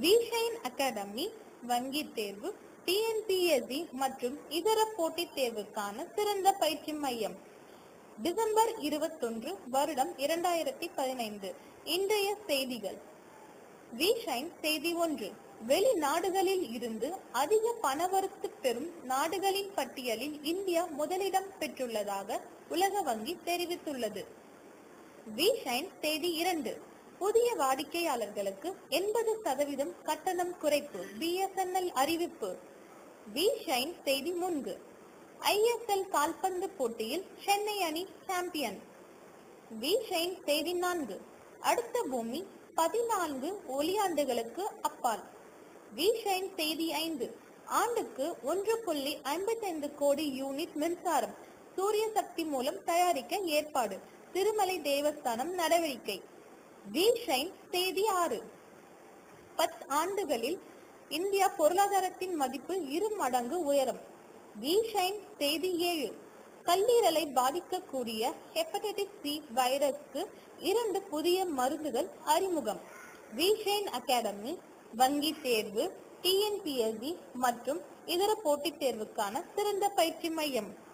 விஷைன் academy வங்கி தேர்வு TNPSC மற்றும் இதர போட்டித் தேர்வுக்கான சிறந்த பயிற்சி மையம். டிசம்பர் இருபத்தொன்று வருடம் இரண்டாயிரத்தி பதினைந்து. இன்றைய செய்திகள். விஷைன் செய்தி ஒன்று. வெளிநாடுகளில் இருந்து அதிக பணவரத்து பெறும் நாடுகளின் பட்டியலில் இந்தியா முதலிடம் பெற்றுள்ளதாக உலக வங்கி தெரிவித்துள்ளது. விஷைன் செய்தி இரண்டு. புதிய வாடிக்கையாளர்களுக்கு எண்பது சதவீதம் கட்டணம் குறைப்பு. பிஎஸ்என்எல் அறிவிப்பு. விஷைன் செய்தி முன்கு ஐஎஸ்எல் கால்பந்து போட்டியில் சென்னை அணி சாம்பியன் விஷைன் செய்தி நான்கு. அடுத்த பூமி பதினான்கு ஒளியாண்டுகளுக்கு அப்பால். வி ஷைன் செய்தி ஐந்து. ஆண்டுக்கு ஒன்று புள்ளி ஐம்பத்தைந்து கோடி யூனிட் மின்சாரம். சூரிய சக்தி மூலம் தயாரிக்க ஏற்பாடு. திருமலை தேவஸ்தானம் நடவடிக்கை. விஷைன் செய்தி ஆறு. பத்து ஆண்டுகளில் இந்தியா பொருளாதாரத்தின் மதிப்பு இரு மடங்கு உயரும். விஷைன் செய்தி ஏழு. கல்லீரலை பாதிக்கக்கூடிய ஹெப்படைட்டிஸ் சி வைரஸ்க்கு இரண்டு புதிய மருந்துகள் அறிமுகம். விஷைன் அகாடமி வங்கி தேர்வு டிஎன்பிஎஸ்சி மற்றும் இதர போட்டித் தேர்வுக்கான சிறந்த பயிற்சி மையம்.